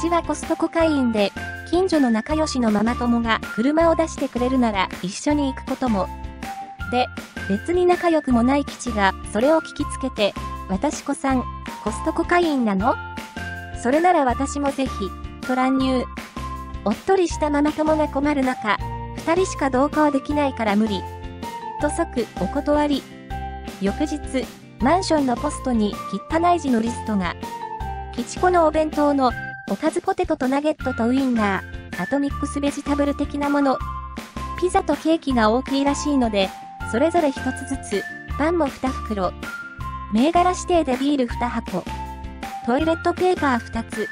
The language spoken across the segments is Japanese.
ちはコストコ会員で、近所の仲良しのママ友が車を出してくれるなら一緒に行くことも。で、別に仲良くもない基地がそれを聞きつけて、私子さん、コストコ会員なの？それなら私もぜひ、と乱入。おっとりしたママ友が困る中、二人しか同行できないから無理。と即お断り。翌日、マンションのポストに汚い字のリストが。キチコのお弁当のおかずポテトとナゲットとウインナー、アトミックスベジタブル的なもの。ピザとケーキが大きいらしいので、それぞれ一つずつ、パンも二袋。銘柄指定でビール二箱。トイレットペーパー二つ。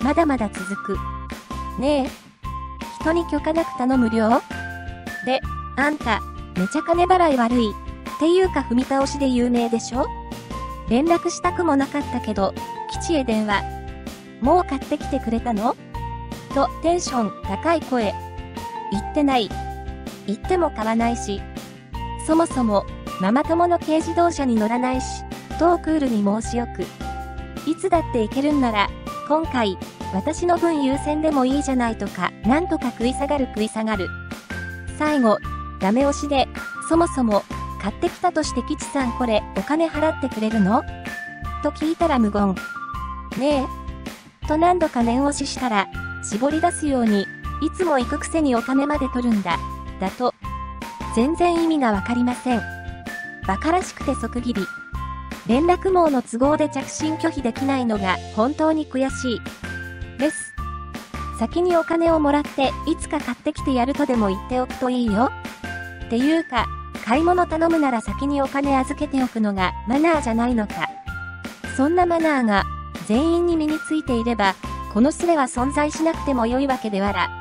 まだまだ続く。ねえ。人に許可なく頼む量？で、あんた、めちゃ金払い悪い。っていうか踏み倒しで有名でしょ？連絡したくもなかったけど、基地へ電話。もう買ってきてくれたの？とテンション高い声。言ってない。言っても買わないし。そもそも、ママ友の軽自動車に乗らないし、トークールに申しよく。いつだって行けるんなら、今回、私の分優先でもいいじゃないとか、なんとか食い下がる食い下がる。最後、ダメ押しで、そもそも、買ってきたとして吉さんこれ、お金払ってくれるの？と聞いたら無言。ねえ。と何度か念押ししたら、絞り出すように、いつも行くくせにお金まで取るんだ。だと。全然意味がわかりません。馬鹿らしくて即切り。連絡網の都合で着信拒否できないのが本当に悔しい。です。先にお金をもらって、いつか買ってきてやるとでも言っておくといいよ。っていうか、買い物頼むなら先にお金預けておくのがマナーじゃないのか。そんなマナーが全員に身についていれば、このスレは存在しなくても良いわけではら。